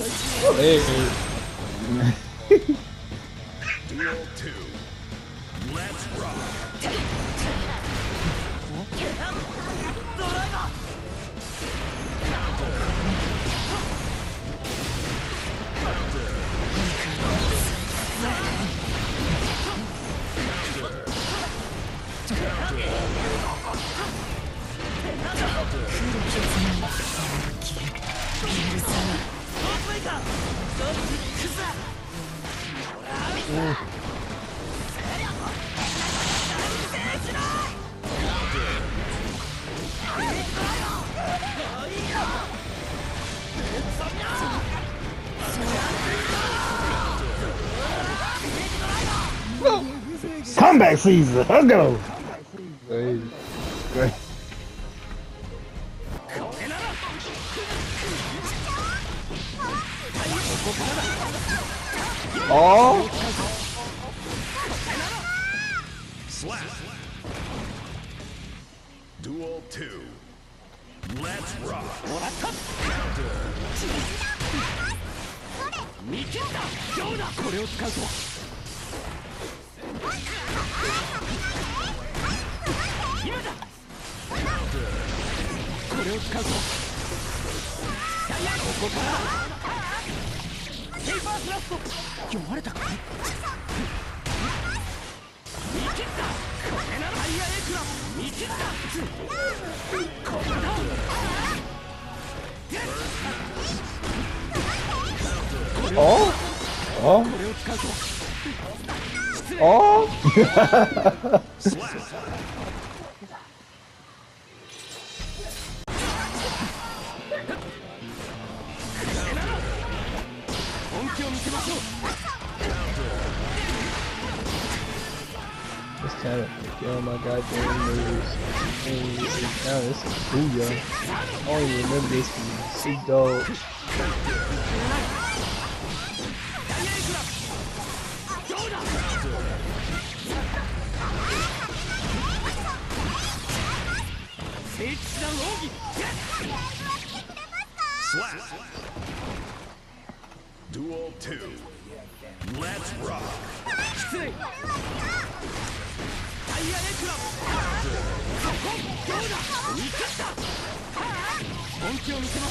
Hey. Duel 2. Let's rock. Comeback season. Let's go. Hey. どうだこれを使うこここからペーパースラスト読まれたかい切ったこれならハイヤエクラ見切ったこ trying to get on my goddamn nerves. And now this is Booyah. I don't even remember this from Snoop Dogg.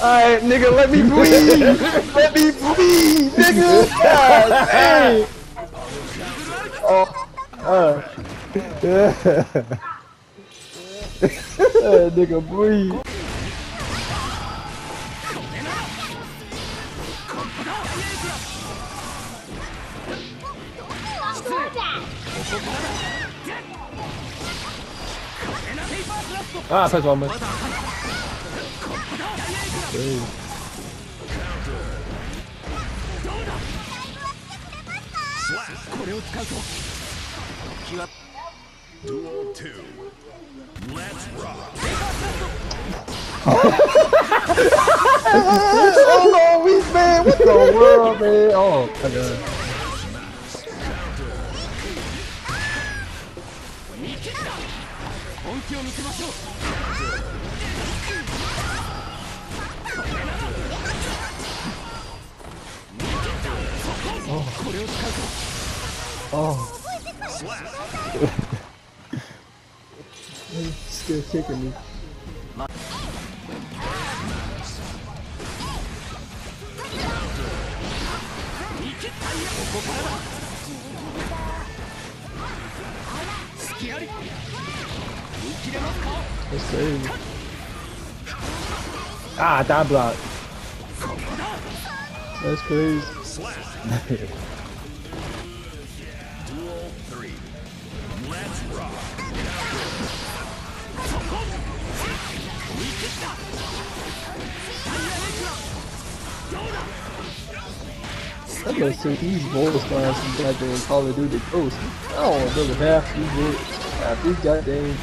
Alright, nigga, let me breathe. let me breathe, nigga. God damn. Oh, uh. uh, nigga, breathe. Ah, press one more. Hey. Duel 2. Let's rock. Hold on, we man. What the world, man? Oh, my God. Oh, Slap. Still kicking me. That's crazy. Ah, that block. That's crazy. Slap. Duel 3. Let's rock. I gonna see these voice lines from goddamn Call of Duty Ghost. Don't remember half these voice, half these goddamn.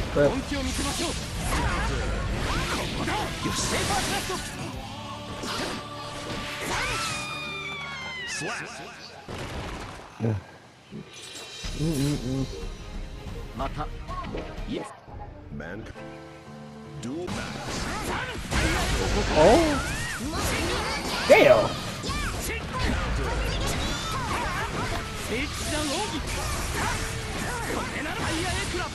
うんうんうんうんまたイエスマンドゥーマンおおでよ聖地だ奥義これならハイヤーエクラブ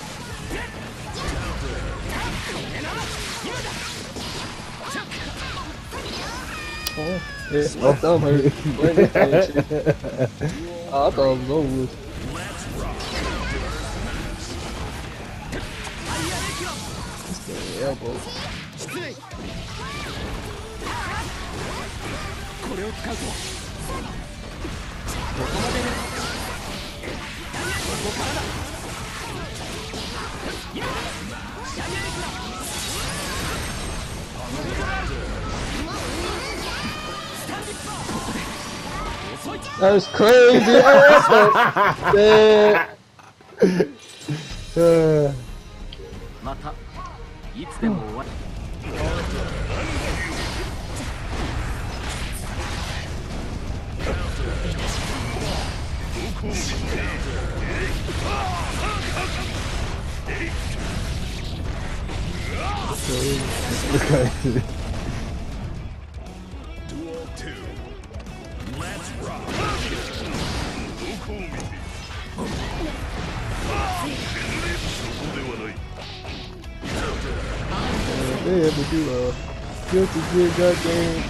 Oh, é, ó, tá, mas. ah, tá, não uso. É, bom. これを使うとここまでここからだ That was crazy. uh. They ever do a guilty gear goddamn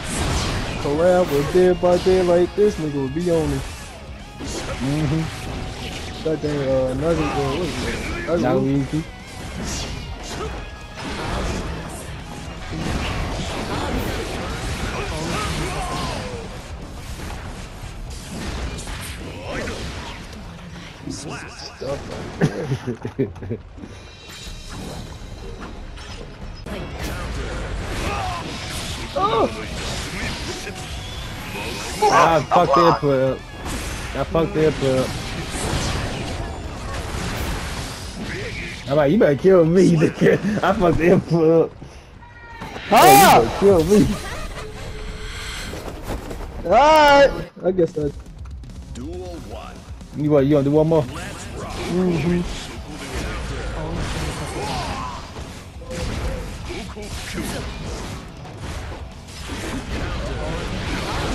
collab with Dead by Daylight, this nigga would be on it. Mm-hmm. Goddamn, uh, another, uh, what is it? Another Now easy. Stuff like that. Ah, fuck that put up. I fucked that put up. I'm like, you better kill me, nigga. I fucked that put up. Ah! You better kill me. Alright! I guess that. Duel 1. You what, you wanna do one more? Let's rock.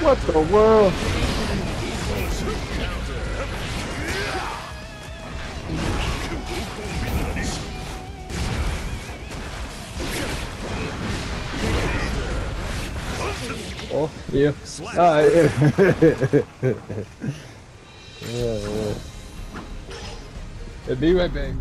What the world? Oh, yeah. Ah, yeah. yeah, yeah. It'd be right back.